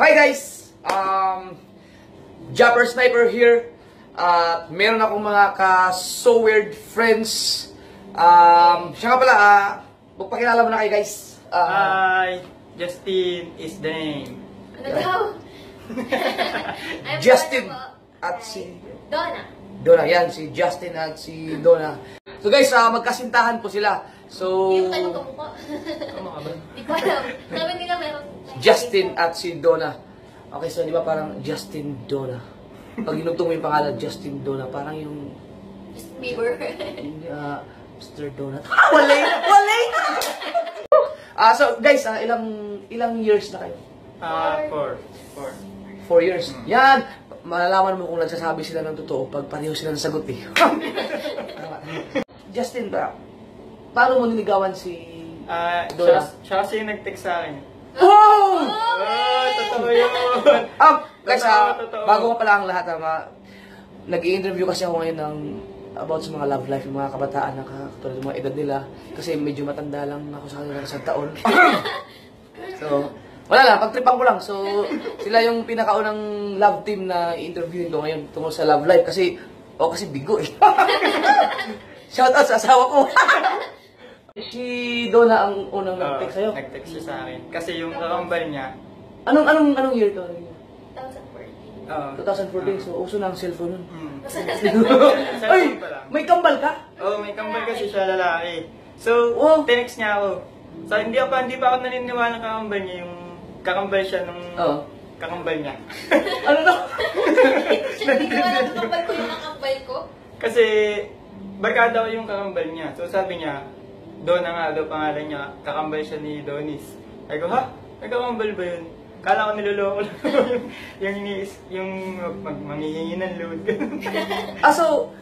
Hi guys! Um, Japper Sniper here. At meron akong mga ka-so weird friends. Um, siya nga pala, ah, magpakilala mo na kayo guys. Ah, Hi, Justin is the name. Ano daw? Justin at si- Donna. Donna, yan, si Justin at si Donna. So guys, ah, magkasintahan po sila. So, Yung ano ka mukha. Tama ka ba? Di ko alam. Sabi nila meron. Justin at si Donna. Okay, so di ba parang Justin Donna? Pag inugtong mo yung pangalan, Justin Donna, parang yung Justin Bieber. uh, Mr. Donut. Ah! Walay na! Ah, so guys, ah, ilang ilang years na kayo? Ah, four. Four. Four years. Yan! Malalaman mo kung nagsasabi sila ng totoo pag pareho sila ng sagot eh. Justin, ba, paano mo niligawan si Ah, siya, Donna? siya kasi yung nag-text sa akin. Wow! Ah, totoo yun. Um, guys, ah, Totoo, totoo. bago pa pala ang lahat, ah, ma- nag-i-interview kasi ako ngayon ng about sa mga love life, yung mga kabataan na katulad ng mga edad nila. Kasi medyo matanda lang ako sa kanila ng isang taon. so, wala lang, pagtripan ko lang. So, sila yung pinakaunang love team na i-interviewin ko ngayon tungkol sa love life. Kasi, o kasi bigo eh. Shout out sa asawa ko. Si Donna ang unang Ah, nag-text sa'yo. Nag-text siya sa akin. Kasi yung kakambal niya, Anong, anong, anong year to? 2014. ah, 2014, so uso na ang cellphone nun. hmm. Ay, Cellphone pa lang. may kambal ka? Oh, may kambal kasi siya lalaki. So, Oh. tinext niya ako. So, hindi pa hindi pa ako naniniwala ng kakambal niya yung kakambal siya nung Oo. kakambal niya. Ano to? Siya hindi ko alam kung kapal ko yung nakambal ko. Kasi barkada ko yung kakambal niya. So sabi niya, Donna nga daw pangalan niya, kakambal siya ni Donis. Sabi ko, ha? May kakambal ba yun? Kala ko niloloko lang yung, yung, yung mag, manghihingi ng load. Ah, so,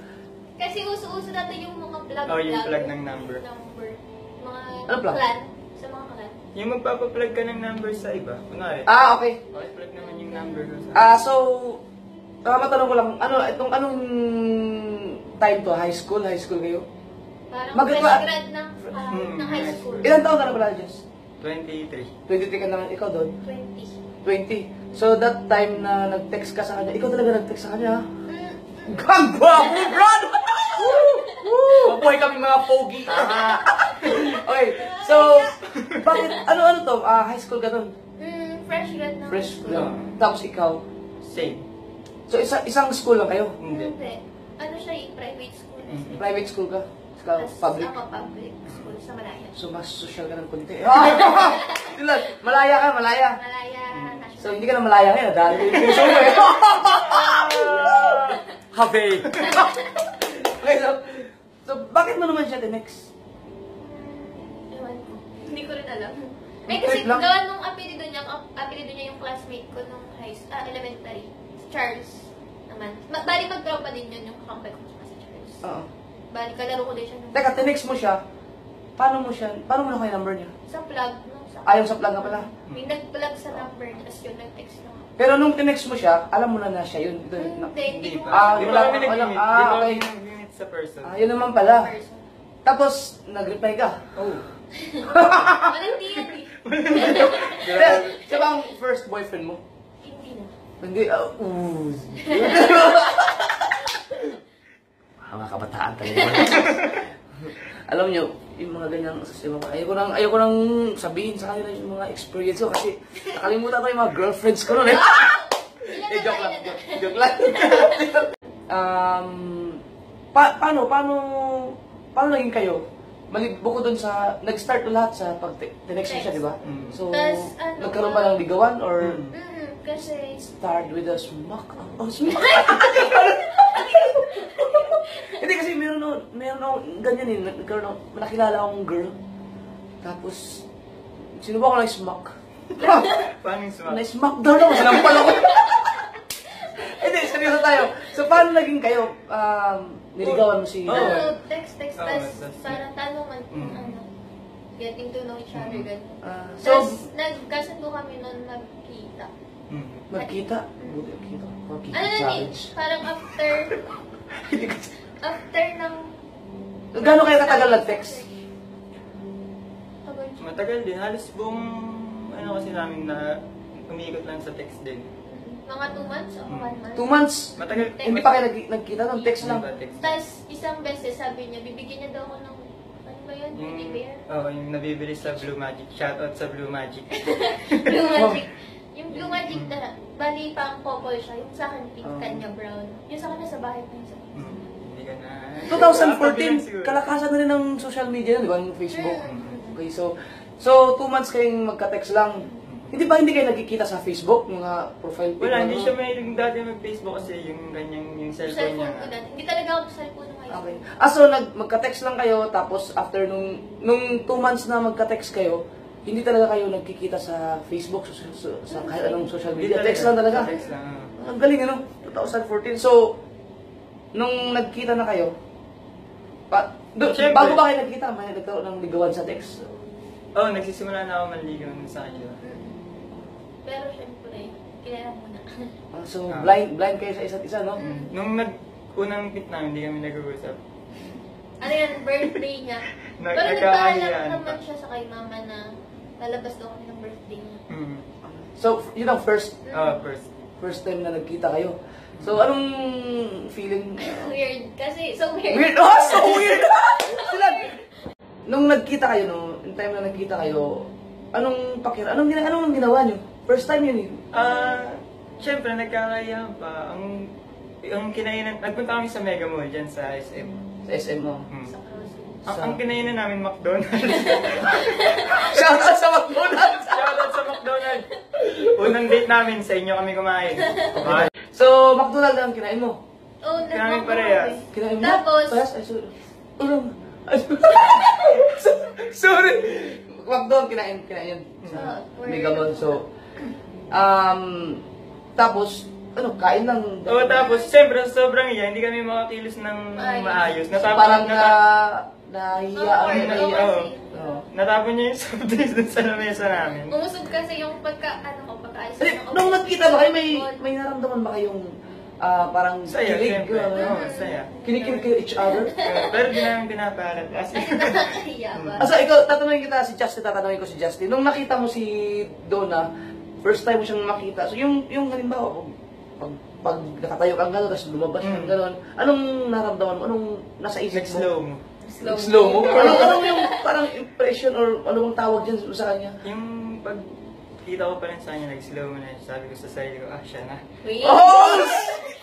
Kasi uso-uso natin yung mga plug Oh, yung plug ng number. number. Mga Ano plug? clan. Sa mga clan. yung magpapaplug ka ng number sa iba. Kunwari, ah, okay. okay, plug naman yung number ko sa... Ah, so, ah, matanong ko lang, ano, itong anong time to? High school? High school kayo? Parang Mag- fresh grad ng, ah, Hmm, ng high school. Ilan taon ka na pala, Jess? 23. 23 ka naman, ikaw doon? 20. 20. So, that time na nag-text ka sa kanya, ikaw talaga nag-text sa kanya, ha? Mm, Gagwa mo, brad! Mabuhay kami mga pogi. okay, so, bakit, ano-ano to? Ah, high school ka doon? mm, fresh grad ng Fresh school. lang. Tapos ikaw. Same. So, isa, isang school lang kayo? Hindi. Hindi. Ano siya eh, private school. Mm. Private school ka? Ikaw, Tapos public? Ako, public school sa Malaya. So, mas social ka ng! Sila, malaya ka, malaya. Malaya National. So, hindi ka na malaya ngayon. Dahil yung puso mo eh. Habe. okay, so, so, bakit mo naman siya tinext? Ewan ko. Hindi ko rin alam. Eh kasi gawa nung apelido niya, apelido niya yung classmate ko nung high school, ah, elementary. Charles naman. Ma bali mag-tropa din yun yung kakampay ko si Charles. Oo. Bali kalaro ko din siya nung Teka, tinext mo siya. Paano mo siya, paano mo nakuha yung number niya? sa plug. Nung sa, Ayaw sa plug nga pala. May nag-plug sa number niya, tapos yun nag-text na. Pero nung tinext mo siya, alam mo na na siya yun. Doon, na- Hindi, hindi ko Ah, Di wala- ba kami wala- nag-meet? ah, Di ba okay. kami nag-meet sa person? Ah, yun naman pala. person. Tapos, nag-reply ka. Oh. Walang yan eh. Pero, siya ba ang first boyfriend mo? Hindi na. Hindi, ah, ooh. Mga kabataan talaga. Alam nyo, yung mga ganyang yung mga, ayoko nang, ayoko nang sabihin sa kanila yung mga experience ko kasi nakalimutan ko yung mga girlfriends ko noon eh. Eh, joke lang, joke, joke lang. um, pa, paano, paano, paano naging kayo? Mali, bukod dun sa, nag-start to lahat sa pag tinext mo siya, di ba? Mm. So, Tas, ano, nagkaroon pa ng ligawan or. Mm, kasi start with a smack? Oh, smack! Kasi meron ako, meron ako ganyan eh, nagkaroon ako, nakilala akong girl. Tapos, sinubukan ko ng smack. Paano yung swak? Na-smack daw ako, sinampal ako. Hindi, seryoso tayo. So, paano naging kayo? Um, niligawan mo si... Ano, text, text, Oo, tas tas- parang tanungan kung Mm. ano, getting to know each other, Mm. gano'n. Ah, so, Tapos, nagkasundo kami nun magkita. Mm. magkita. Buti magkita. Magkita Ano challenge. parang after, Hindi ko- after ng... Gano'n kayo katagal nag-text? Matagal din. Halos buong, ano kasi namin na, umiikot lang sa text din. Mga two months o Mm. one month. Two months. Matagal. Hindi pa kayo nag- nagkita ng text lang. Hindi pa text. Tapos, isang beses sabi niya, bibigyan niya daw ako ng, ano ba yun? Yung, Teddy bear? oh, yung nabibili sa Blue Magic. Shoutout sa Blue Magic. Blue Magic. Yung Blue Magic na, bali pa ang purple siya. Yung sa akin, pink, Oh. kanya brown. Yung sa kanya sa bahay pa yung sa Hmm. 2014, kalakasan na rin ng social media, di ba? Yung Facebook. Okay, so, so two months kayong magka-text lang. Hindi ba hindi kayo nagkikita sa Facebook, mga profile pic? Wala, ano? hindi siya may dati mag-Facebook kasi yung kanyang yung cellphone niya. cellphone ko dati. Hindi talaga ako sa cellphone ng high Okay. Ah, so nag, magka-text lang kayo, tapos after nung, nung two months na magka-text kayo, hindi talaga kayo nagkikita sa Facebook, sa, sa, sa kahit anong social media. Text lang talaga. Text lang. Ang galing, ano? 2014. So, nung nagkita na kayo, pa, do, Siyempre. bago ba kayo nagkita, may nagkaroon ng ligawan sa text? Oh, nagsisimula na ako manligaw sa kanya. Pero syempre, kilala mo na. Ah, so, Ah. blind blind kayo sa isa't isa, no? Mm. Nung nag unang meet namin, hindi kami nag-uusap. ano yan, birthday niya. Nag- Pero nagkakahiyaan nagpaalam naman pa. siya sa kay mama na lalabas daw kami ng birthday niya. Mm. So, yun ang first Oh, first. First time na nagkita kayo. So, anong feeling? Weird. Kasi, so weird. Weird! Oh, so weird! Sila, nung nagkita kayo, no, yung time na nagkita kayo, anong pakira, anong, gina, anong ginawa nyo? First time yun eh. Ah, syempre nagkakayahan pa. Ang ang kinainan, nagpunta kami sa Mega Mall dyan sa SM. Sa SM mo. Mm. Sa. Ang, ang kinainan namin McDonald's. Shout out sa McDonald's! Shoutout sa McDonald's. Unang date namin sa inyo kami kumain. Kumain. So, McDonald's ang kinain mo? Oh, Kami nagmamahal parehas. eh. Kinain mo? Tapos, Parehas? Ay, sorry. Ay, sorry. McDonald's kinain, kinain yun. Sa Ah, where- Mega Mall. So, um, tapos, ano, kain lang. Oo, tapos, siyempre, sobrang iya, hindi kami makakilos ng Maayos. maayos. So, Natapon, parang na, nata- nahiya, nahiya. oo. Oo. natapon niya yung soft drinks dun sa lamesa namin. umusog kasi yung pagka, ano ko, pagkaayos ko ng nung nagkita ba kayo, may, may naramdaman ba kayong ah, parang Saya, kilig? siyempre. ano? Oo, saya. Kinikilig kayo each other? Eh, Pero di namin. Nakakahiya ba? Asa ikaw, tatanungin kita si Justin, tatanungin ko si Justin. Nung nakita mo si Donna, first time mo siyang makita. So yung yung halimbawa, pag, pag, pag nakatayo kang gano'n, tapos lumabas kang Mm. gano'n, anong naramdaman mo? Anong nasa isip mo? Nag-slow mo. Slow, Slow mo? Anong, anong yung parang impression or ano bang tawag dyan sa kanya? Yung pag kita ko pa rin sa kanya, nag-slow mo na. Sabi ko sa sarili ko, ah, siya na. Wait. Oh!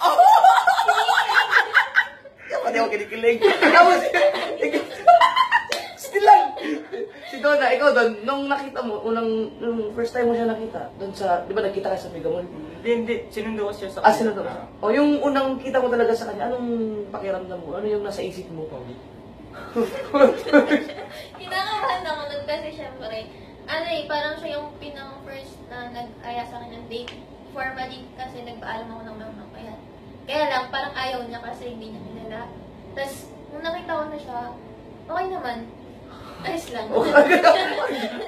oh! Pati ako kinikilig. Tapos, still lang. Si Donna, ikaw doon, nung nakita mo, unang, nung first time mo siya nakita, doon sa, di ba nagkita kayo sa Mega Mall? Hindi, hindi. Sinundo ko siya sa Ah, to? Ah, O yung unang kita mo talaga sa kanya, anong pakiramdam mo? Ano yung nasa isip mo? Pogi. Kinakabahan ako nun kasi syempre, ano eh, parang siya yung pinang first na nag-aya sa akin ng date. Formally kasi nagpaalam ako ng mama ko yan. Kaya lang, parang ayaw niya kasi hindi niya kilala. Tapos, nung nakita ko na siya, okay naman. Ayos lang.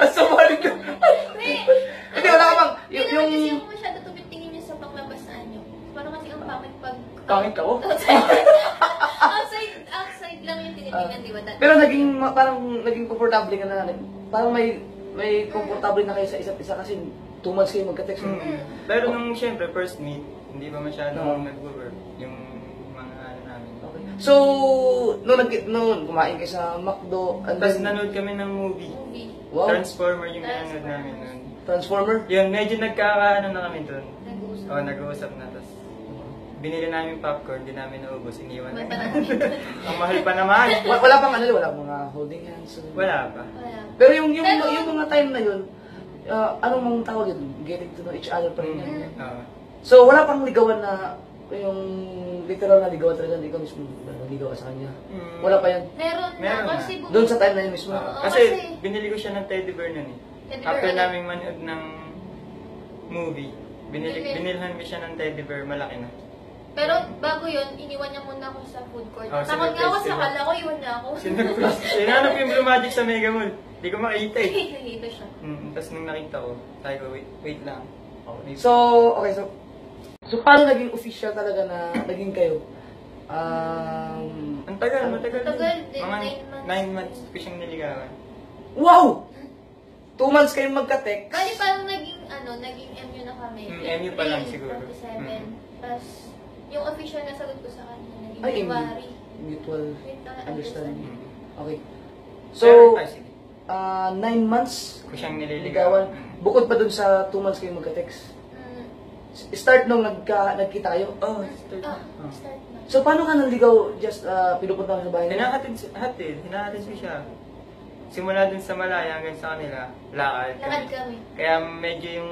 Ang sama rin ka. Hindi. Hindi, wala ka bang, Hindi yung, naman kasi yung, ako masyado tumitingin niya sa panglabasaan niyo. Parang kasi ang pangit pag... Pangit ka, oh? Outside, outside, outside lang yung tinitingnan, di ba? Dati- pero naging, ma- parang, naging komportable ka na, parang may, may komportable na kayo sa isa't isa kasi two months kayo magka-text. no? Mm. Pero nung siyempre, first meet, hindi pa masyadong Oo. nag-work yung mga ano namin. Okay. So, nung, nag, nung kumain kayo sa McDo, and Tapos then, nanood kami ng movie. Movie. wow, Transformer yung nanood namin nun. Transformer. Yun, medyo nagkakaano na kami dun. Nag-uusap. Oo, nag-uusap na. Tapos, binili namin popcorn, di namin naubos, iniwan na. Ang mahal pa naman. Wala, wala pang ano, wala mga holding hands. so- Wala pa. Wala. Pero yung, yung, Pero- yung mga time na yun, ah, anong mga tawag yun? Getting to know each other pa rin yan. Mm. Oo. So, wala pang ligawan na, yung literal na ligawan talaga, hindi ka mismo naligaw ka sa kanya. Mm. Wala pa yan. Meron na. Meron na. Kasi bu- Doon sa time na yun mismo. Oo, kasi, kasi- binili ko siya ng teddy bear nun eh. Teddy bear After namin manood ng movie, binili, Bibili. binilhan ko siya ng teddy bear, malaki na. Pero bago yun, iniwan niya muna ako sa food court. Oh, Takot nga ako sa sila. kala ko, iwan na ako. Sinanap yung Blue Magic sa Mega Mall. Hindi ko makita eh. Nakita siya. Mm, Tapos nung nakita ko, sabi ko, wait, wait lang. Okay. So, okay, so, so paano naging official talaga na naging kayo? Um, Ang tagal, matagal. Tagal din, Mga nine months. nine months ko siyang niligawan. wow! two months kayong magka-text. Bali parang naging, ano, naging MU na kami. Mm, MU pa lang siguro. 27. Mm. Tapos, yung official na sagot ko sa kanya, naging Ay, February. Mutual Mutual understanding. Mm. Okay. So, ay, sige. ah, nine months Kung siyang nililigawan. ligawan. Bukod pa dun sa two months kayong magka-text. Mm. Start nung nagka, nagkita kayo. Oh, Ah, oh. start na. So, paano ka naligaw? Just uh, pinupunta ka sa bahay niya? Hinahatid, si- hatid, hinahatid ko siya. Simula dun sa Malaya hanggang sa kanila, lakad Lakad kami. kami. Kaya medyo yung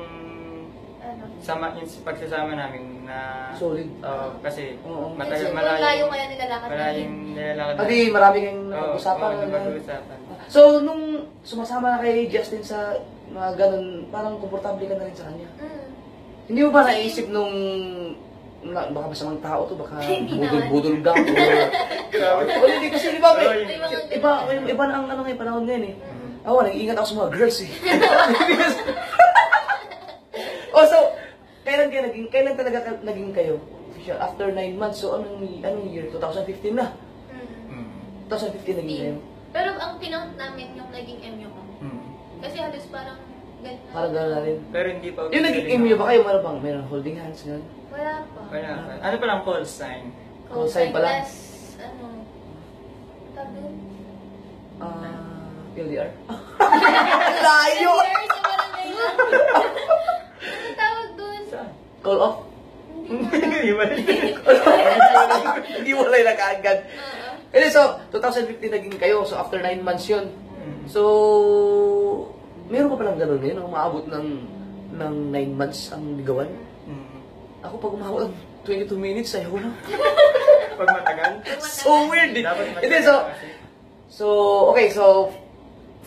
Ano. sama yung pagsasama namin na Solid. Oo, kasi Oo. matagal malayo. layo kaya nilalakad namin. Malayong nilalakad. Adi, marami kayong napag-usapan. oo, napag-usapan. So, nung sumasama na kay Justin sa mga ganun, parang komportable ka na rin sa kanya. Mm. Hindi mo ba naisip nung na, baka masamang tao to, baka Hindi budol-budol o... Grabe. o hindi kasi, di ba, may, Oo, May mga iba, iba, iba na ang ano ngayon, panahon ngayon eh. Mm. Ako, nag-iingat ako sa mga girls eh. oh, so, kayo naging, kailan talaga naging kayo? Official, after 9 months, so anong, anong year? 2015 na? Mm. Mm. 2015 naging kayo? Pero ang pinount namin yung naging MU ko. Mm. Kasi halos parang ganun. Parang gano'n na rin. Pero hindi pa Yung naging MU ba kayo? Meron bang, meron holding hands, gano'n? Wala pa. Wala pa. Ano pa lang call sign? Call sign pa lang? Plus, ano, tabi. Ah, LDR? Layo! Years sa barangay lang. Anong tawag doon? Saan? Call off? Hindi mo lang nakaagad. Oo. Hindi, so, 2015 naging kayo, so after 9 months yun. Mm. So, meron pa palang gano'n ngayon, umaabot ng, ng 9 months ang ligawan. Mm. Ako pag umabot ng 22 minutes, ayaw ko na. Pag matagal? so weird eh. Dapat matagal Hindi, so, so, okay, so,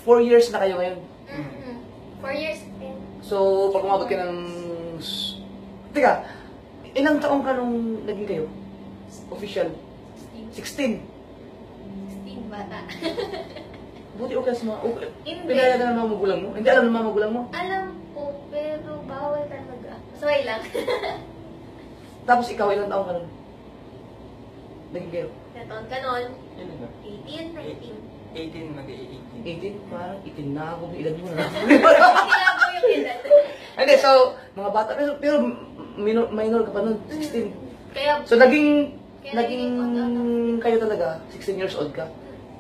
4 years na kayo ngayon. Mm-mm. Four years din. So, pag umabot ka ng... Teka, ilang taong ka nung naging kayo? Official? 16. 16 bata. Buti okay sa mga... Okay. Hindi. Pinayagan ng mga magulang mo? Hindi alam ng mga magulang mo? Alam ko, pero bawal talaga. Sorry lang. Tapos ikaw, ilang taong ka nun? Naging kayo? Ganon, ganon. Ilan ba? 18, 19. 18, mag-18. 18? Parang itin na ako. Ilan mo na? Hindi lang po yung edad. Hindi, so, mga bata. Pero, pero minor, minor ka pa nun, 16. Kaya, So, naging, Kaya naging naging kayo talaga, 16 years old ka.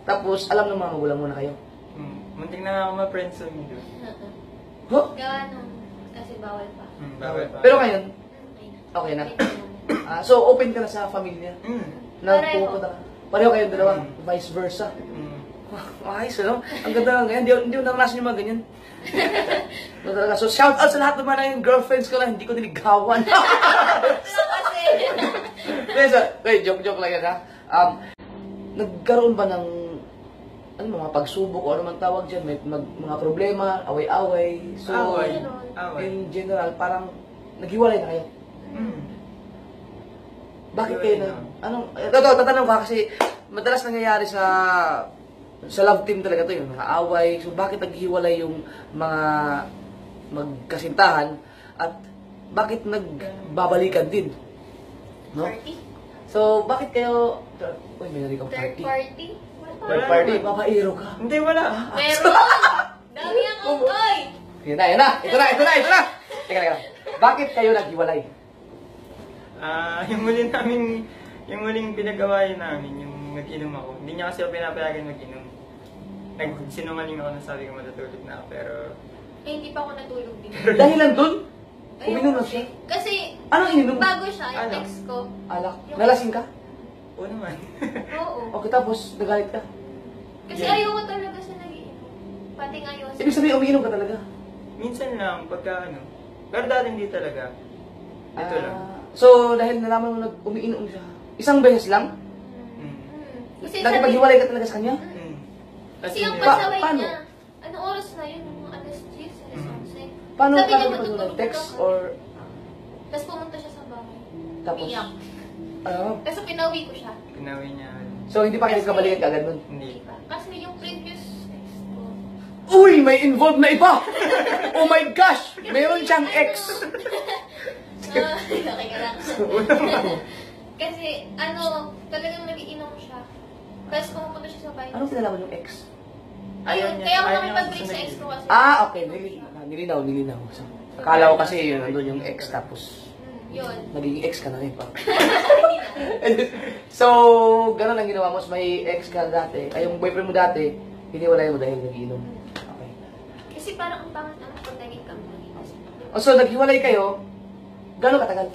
Tapos, alam ng mga magulang mo na kayo. Mm. Munting na nga ako ma-friends doon. Oo. Ho? gawa nung, kasi bawal pa. Mm, bawal pa. Pero ngayon, Okay na. okay na. Ah, so, open ka na sa pamilya. Mm. Na Pareho. pupunta ka. Pareho kayo dalawa, Mm. vice versa. Mm. Ayos, ano? Ang ganda lang ngayon. Hindi, hindi ko naranasan yung mga ganyan. no, talaga. So, shout out sa lahat ng mga naging girlfriends ko na hindi ko niligawan. So, wait, joke-joke lang yan, ha? Um, nagkaroon ba ng ano mga pagsubok o ano man tawag dyan, may mag- mga problema, away-away. So, Away. In general, parang naghiwalay na kayo. Mm. Bakit kayo na, anong, ito, ito, tatanong ka kasi madalas nangyayari sa sa love team talaga to yung nakaaway. So, bakit naghiwalay yung mga magkasintahan at bakit nagbabalikan din? No? party? So, bakit kayo... Uy, may narinig akong Third party. party? Third party, babaero ka. Hindi, wala. Meron! Dami ang ungkoy! Yan na, yan na! Ito na, ito na, ito na! Teka, teka. Bakit kayo naghiwalay? Ah, yung muli namin, yung muling pinagawain namin, yung nag-inom ako. Hindi niya kasi ako pinapayagan mag-inom. Nagsinungaling ako na sabi ko matutulog na ako, pero... Eh, hindi pa ako natulog din. Dahilan dun, Ayoko uminom na kasi. siya. Kasi, Anong ininom bago siya, yung Ano? ex ko. Alak. Nalasing ka? Oo naman. Oo. Okay, tapos nagalit ka. Kasi Yeah. ayoko talaga siya nag-iinom. Pati ngayon. Ibig sabihin, umiinom ka talaga. Minsan lang, pagka ano. Pero dati hindi talaga. Ito Ah, lang. So, dahil nalaman mo nag umiinom siya, isang beses lang? Mm. Mm. Kasi Dati sabi- paghiwalay ka talaga sa kanya? Mm. Kasi yung Pa- pasaway paano? niya, anong oras na yun? Mga alas 10, alas Mm. 11. Paano Sabi niya, pag matutulog text or Tapos pumunta siya sa bahay. tapos? Umiyak. Ano? Kasi pinauwi ko siya. Pinawi niya. So, hindi pa kayo Kasi- kabalikan ka agad nun? Hindi. Diba? Kasi yung previous ex ko. Uy, may involved na iba! oh my gosh! Meron siyang ex! Ah, okay ka lang. Kasi, ano, talagang nagiinom. Tapos pumupunta siya sa bahay. Anong kinalaman yung ex? Ayun, kaya ako ayaw niya nakipag-break sa susunod ex ko kasi. Ah, okay. Nili, nilinaw, nilinaw. So, akala ko kasi yun, nandun yung ex tapos Hmm, Yun. naging ex ka na rin pa. so, ganun ang ginawa mo. So, may ex ka dati. Ay, yung boyfriend mo dati, hiniwalay mo dahil nagiinom. Okay. Kasi parang ang pangat naman pag naging company. Oh, so, naghiwalay kayo, gano'ng katagal?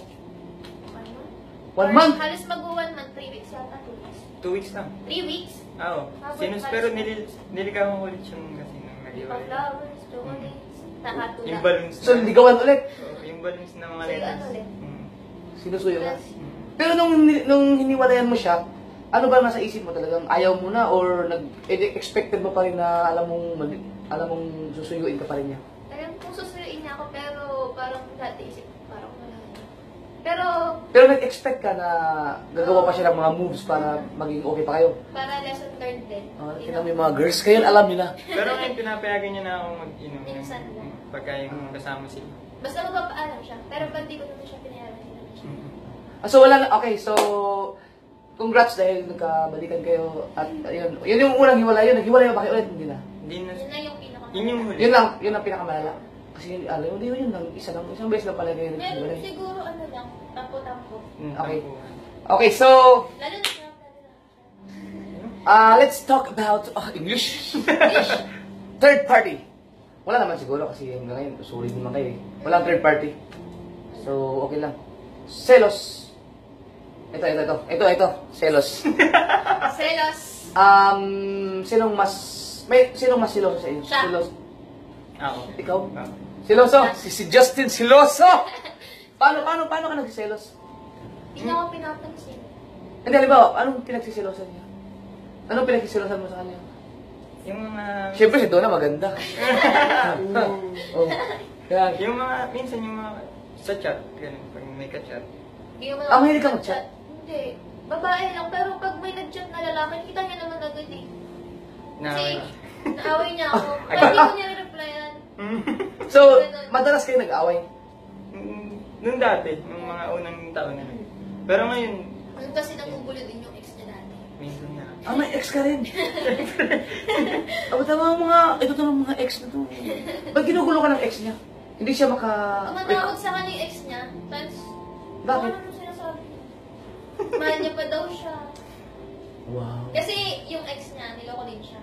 One month? Halos mag-one month, three weeks yata, two weeks. Two weeks lang. Three weeks? Oo. Habang Sinus, pero nilil, niligawan ko ulit yung kasi nang nag-iwalay. flowers, chocolates, nakatula. Yung balloons So, ligawan ulit. Oo, yung balloons na mga So, yung letters. ano ulit? Mm. Sinusuyo ka. Plus, Mm. Pero nung, nung hiniwalayan mo siya, ano ba nasa isip mo talagang ayaw mo na or nag eh, expected mo pa rin na alam mong mag, alam mong susuyuin ka pa rin niya? Talagang kung susuyuin niya ako, pero parang dati isip ko, parang wala na. Pero, Pero nag-expect ka na gagawa pa siya ng mga moves para maging okay pa kayo. para lesson learned din. Hindi tingnan mo na- yung mga girls, kayo alam nila. Pero ngayon, pinapayagan niya na ako mag-inom. ng- Minsan lang. Pagka yung kasama sila. Basta magpapaalam siya. Pero pag di ko naman siya pinayaran, hindi naman siya. Mm. Ah, so wala na, okay, so congrats dahil nagkabalikan kayo at ayun, yun yung unang hiwalay yun, naghiwalay ba kayo ulit? Hindi na. Hindi na, Yun na yung pinaka- yun yung huli. Yun lang, yun ang pinakamalala. Kasi alam mo, yun, yun lang, isa lang, isang beses lang pala kayo Meron siguro ano lang, tampo-tampo. Mm, Okay. Okay, so, Lalo na siya, lalo na siya. uh, let's talk about oh, English. third party. Wala naman siguro kasi hanggang ngayon, sulit naman kayo eh. Walang third party. So, okay lang. Selos. Ito, ito, ito. Ito, ito. Selos. Selos. Um, sinong mas... May, sinong mas siloso sa inyo? Siya. Silos. Ako. Ikaw? Siloso? Si, si Justin Siloso! paano, paano, paano ka nagsiselos? Hindi ako pinapansin. Hindi, halimbawa, anong pinagsisilosan niya? Anong pinagsisilosan mo sa kanya? Yung mga... Siyempre, si Donna maganda. oh. Yan. Yung mga, minsan yung mga sa chat, ganun, pag may ka-chat. Hindi naman Ah, mahilig ka nag-chat. Hindi. Babae lang, pero pag may nag-chat na lalaki, kita niya naman agad eh. Na, Kasi, naaway niya ako. Pero hindi ko niya replyan So, madalas kayo nag-aaway. Mm, Nung dati, nung mga unang taon na. Pero ngayon, Ano kasi nagugulo din yung ex niya dati. minsan na. Ah, may ex ka rin. Aba, tama mo nga. Ito to mga ex na to. Ba't ginugulo ka ng ex niya? Hindi siya maka... Tumatawag sa kanya yung ex niya. Tapos, Bakit? Ano sinasabi niya? Mahal niya pa daw siya. Wow. Kasi yung ex niya, niloko din siya.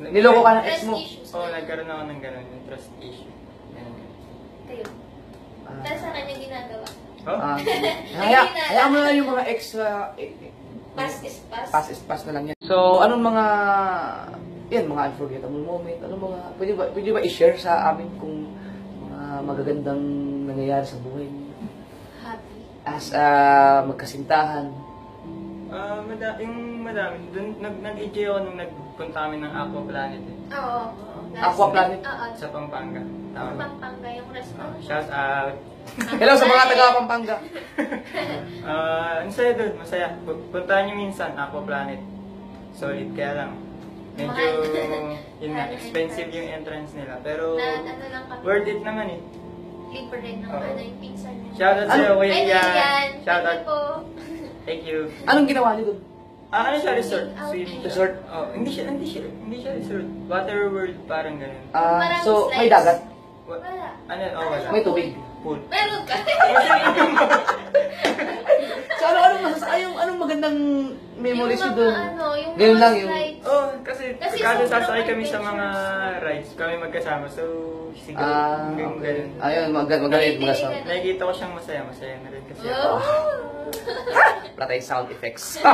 Niloko ka ng ex Trust mo. issues. Oo, oh, nagkaroon ako ng ganun, yung trust issue. Ganun. Ito yun. Ah. Tapos sa kanya ginagawa. Oh? Ah, haya, haya mo na yung mga ex uh, eh, eh, Past is past. pass is pass na lang yan. So, anong mga yan, mga unforgettable moment, anong mga, pwede ba, pwede ba i-share sa amin kung mga magagandang nangyayari sa buhay niyo? Happy. As uh, magkasintahan. Ah, mada yung madami. Dun, nag, nag-enjoy ako nung nagpunta kami ng Aqua Planet eh, Oo. oo. Aqua Planet? Oo. sa Pampanga. Tama ba? Pampanga yung Ah, restaurant. shout out. Hello sa mga taga Pampanga. Ah, ang saya doon, masaya. Pu- Puntahan niyo minsan, Aqua Planet. Solid kaya lang. Medyo, yun nga, expensive yung entrance nila. Pero, Na ano lang kami. worth it naman eh. Libre rin ng Oo. ano yung pinsan niya. Shout out sa'yo? Kuya Ay, Ian. Ian. Shout Thank out. you po. Thank you. Anong ginawa niyo doon? Ah, ano siya, resort? Swimming. Resort? Oh, hindi siya, hindi siya, hindi siya resort. Water world, parang ganun. Ah, Maraming so, may slides. dagat. Wa- Wala. Ano, oh, wala. May tubig. Pool. Meron ka. So, ano, anong masasa, anong, anong magandang memories Yung mga doon? ano, yung Ganun mga lang yung- slides. Oh, kasi, Kasi kada sasakay kami sa mga rides, kami magkasama. So, siguro, Ah, yung okay. ganun. Ayun, mag magalit, magasal. Nakikita ko siyang masaya, masaya na rin kasi ako. Oh. Wala tayong sound effects.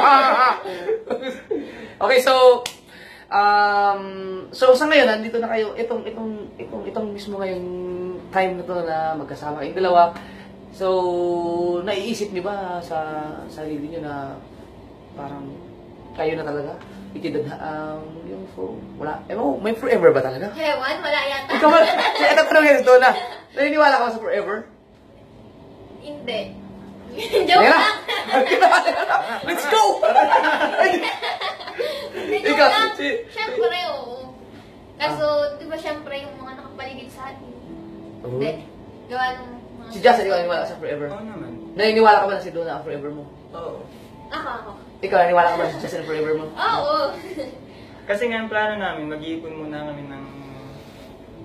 okay, so, um, so sa ngayon, nandito na kayo, itong, itong, itong, itong mismo ngayong time na to na magkasama kayong dalawa. So, naiisip niyo ba sa sarili niyo na parang kayo na talaga? Itidad um, yung for, wala, eh, mo, may forever ba talaga? Hewan, wala yata. Ikaw ito tanong yan, Donna, naniniwala ka ba sa forever? Hindi. Joke Teka lang. Let's go! Ikaw, lang. si- Siyempre, oo. Kaso, di ba siyempre yung mga nakapaligid sa atin? Hindi. Gawa ng mga... Si Jess, ikaw naniniwala ka sa forever? Oo naman. Naniniwala ka ba na si Donna ang forever mo? Oo. Ako, ako. Ikaw, naniniwala ka ba na si Jess ang forever mo? Oo. Kasi nga ang plano namin, mag-iipon muna kami ng...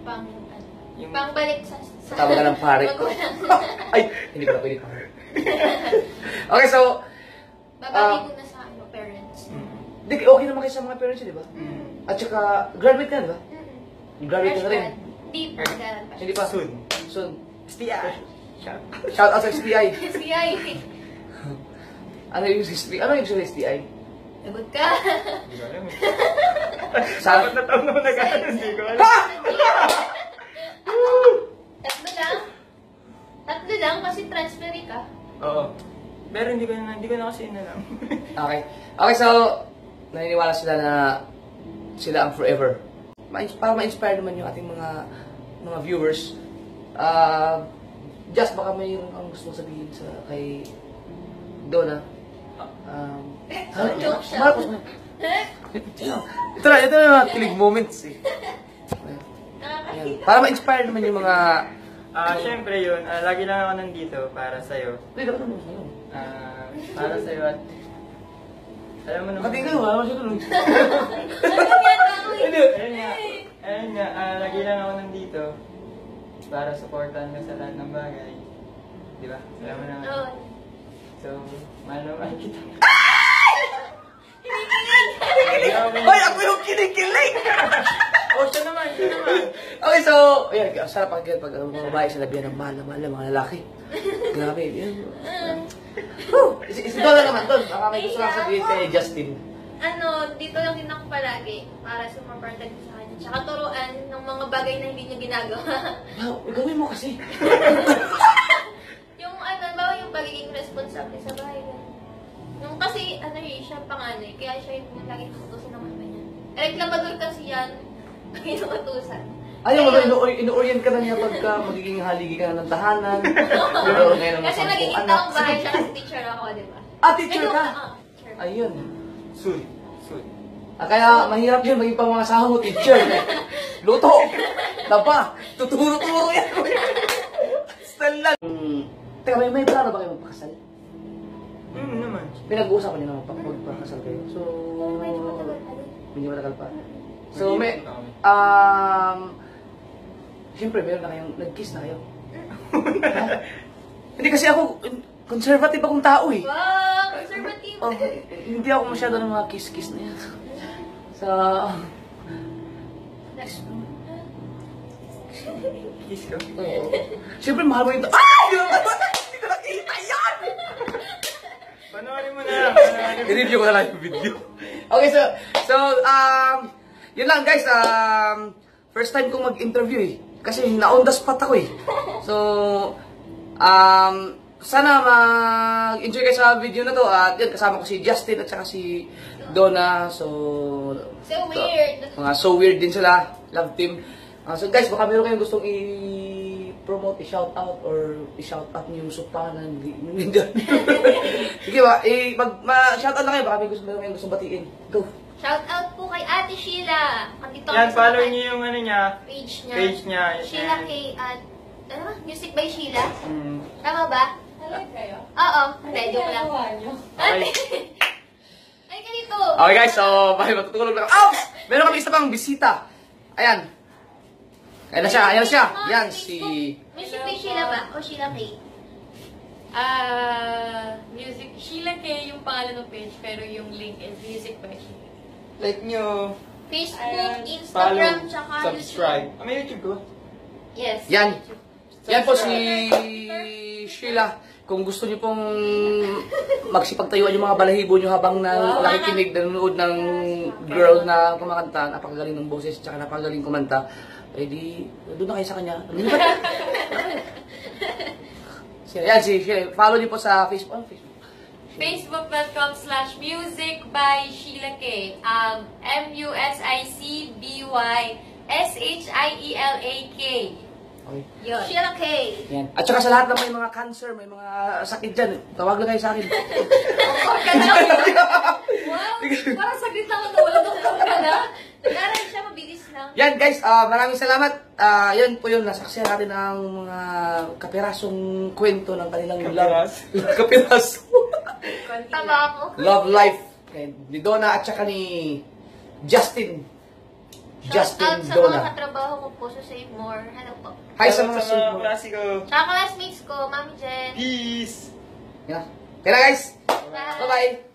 Pang, ano, Yung- pang balik sa... sa Tawag ka ng pare. magulang. Ay, hindi ko na pwede pare. okay, so, Babati Ah. ko na sa ano, parents. Mm. di, okay naman kayo sa mga parents, di ba? Mm. At saka, graduate ka na, di ba? Mm-mm. Graduate ka na rin. Hindi pa. Hindi pa. Soon. Soon. STI. Shout. Shout out sa STI. SBI. Ano yung STI? Ano yung STI? Lagot ka. Hindi ko alam eh. Sa... Apat na taon na ako nag-aaral, hindi ko alam. Ha! Tatlo lang. Tatlo lang kasi transferi ka. Oo. Pero hindi ko na, hindi ko na kasi inalam. Okay. Okay, so, naniniwala sila na sila ang forever. Ma para ma-inspire naman yung ating mga mga viewers, ah, just baka mayroon kang gusto sabihin sa kay Donna. Um, So, joke siya. Marcos, ito na, ito na yung mga kilig moments eh. Ayan. Para ma-inspire naman yung mga... Ah, syempre yun, ah, lagi lang ako nandito para sa'yo. Uy, dapat naman sa'yo. Ah, para sa'yo at... Alam mo naman. Ano siya tulong? Ano yan, Kahoy? Ayun nga, ayun nga, ah, lagi lang ako nandito para supportan ka sa lahat ng bagay. Di ba? Alam mo naman. Oo. So, mahal na mahal kita. Hoy, ako yung kinikilig! Oh, siya naman, siya naman. Okay, so, ayan, ang sarap pag, pag ang mga babae sila biyan ng mahal na mahal ng mga lalaki. Grabe, yan. Whew! Si, si Donna naman doon, baka may gusto lang sabihin kay Justin. Ano, dito lang din ako palagi para sumaportan ko sa kanya. Tsaka turuan ng mga bagay na hindi niya ginagawa. Wow, gawin mo kasi. yung ano, bawa yung pagiging responsable sa bahay. Yung kasi, ano eh, siya panganay, kaya siya yung lagi tutusin ng mama niya. Reklamador kasi yan, inuutusan. Ayun. inu- inu-orient ka na niya pagka magiging haligi ka na ng tahanan. Ngayon Kasi nagiging taong bahay siya kasi teacher ako, di ba? Ah, teacher ka? ah. Ayun. Soon. Soon. Ah, kaya mahirap yun, maging pangangasawa mo, teacher. Luto! Tapa! Tuturo-turo yan! Style lang! Hmm. Teka, may, may plano ba kayo magpakasal? Hmm, naman. Pinag-uusapan niyo naman pag magpakasal kayo. So, Medyo matagal pa medyo matagal pa. So, may, um, siyempre, meron na kayong, nag-kiss na kayo. Hindi kasi ako, conservative akong tao eh. Wow, conservative. Oh, hindi ako masyado ng mga kiss-kiss na yan. Sa... Kiss ko. Oo. Siyempre, mahal mo yung... Ay! Hindi ko nakita yan! Panoorin mo na. I-review ko na lang yung video. Okay, so, so, um, yun lang guys, um, first time kong mag-interview eh. Kasi na-on the spot ako eh. So, um, sana mag-enjoy kayo sa video na to at yun, kasama ko si Justin at saka si Donna. So, So weird. mga so weird din sila. Love team. Ah, so guys, baka meron kayong gustong i-promote, i-shout out, or i-shout out niyo yung supanan. Sige ba, eh, ma-shout out lang kayo, baka may gusto, meron kayong gustong batiin. Go. Shout out po kay Ate Sheila. Andito Yan, follow niyo yung ano niya. page niya. Page niya. Sheila And- K. at ano? ba? Music by Sheila? Hmm. Tama ba? Talaga kayo? Oo. Hindi, joke lang. Ginagawa niyo? Ate! Ay, ganito. Okay guys, so, bye, matutulog na. Oh! Meron kami isa pang bisita. Ayan. Ayan na siya, ayan na siya. Yan, si... Music by Sheila ba? O Sheila K? Ah, music. Sheila K yung pangalan ng page, pero yung link is Music by Sheila. Like nyo. Facebook, Ayan. Instagram, Follow. tsaka Subscribe. YouTube. Ah, may YouTube ko. Yes. Yan. Yan po si Sheila. Kung gusto niyo pong magsipagtayuan yung mga balahibo niyo habang na Wow. nakikinig, nanonood ng girl na kumakanta, napakagaling ng boses, tsaka napakagaling kumanta, eh di, doon na kayo sa kanya. Siya, yan si Sheila. Follow niyo po sa Facebook. Ano Facebook? Facebook.com slash music by Sheila K. Um, M-U-S-I-C-B-Y-S-H-I-E-L-A-K. Okay. Yun. Sheila K. Yan. At saka sa lahat ng may mga cancer, may mga sakit dyan, tawag lang kayo sa akin. Wow! Parang saglit lang ako wala doktor ka na. Nag-aral siya, mabilis lang. Yan guys, ah maraming salamat. Ah yan po yun, nasaksiyan natin ang mga kapirasong kwento ng kanilang Kapiras. love. Kapiraso. Tama ako. love life. Okay, ni Donna at saka ni Justin. Shout Justin out sa mga katrabaho ko po sa Save More. Hello po. Hi sa mga sa mga super. klasiko. Tsaka classmates ko, Mami Jen. Peace! Yeah. Kaya guys, Bye. bye-bye.